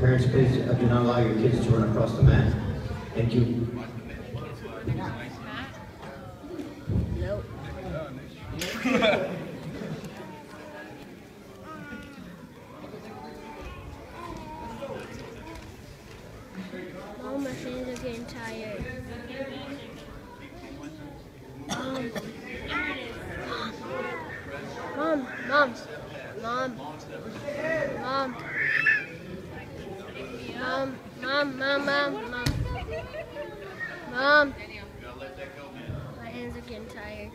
Parents, please uh, do not allow your kids to run across the mat. Thank you. Nope. Mom, my fingers are getting tired. Mom. Mom, mom, mom, mom, mom, mom, mom, mom, mom, mom. My hands are getting tired.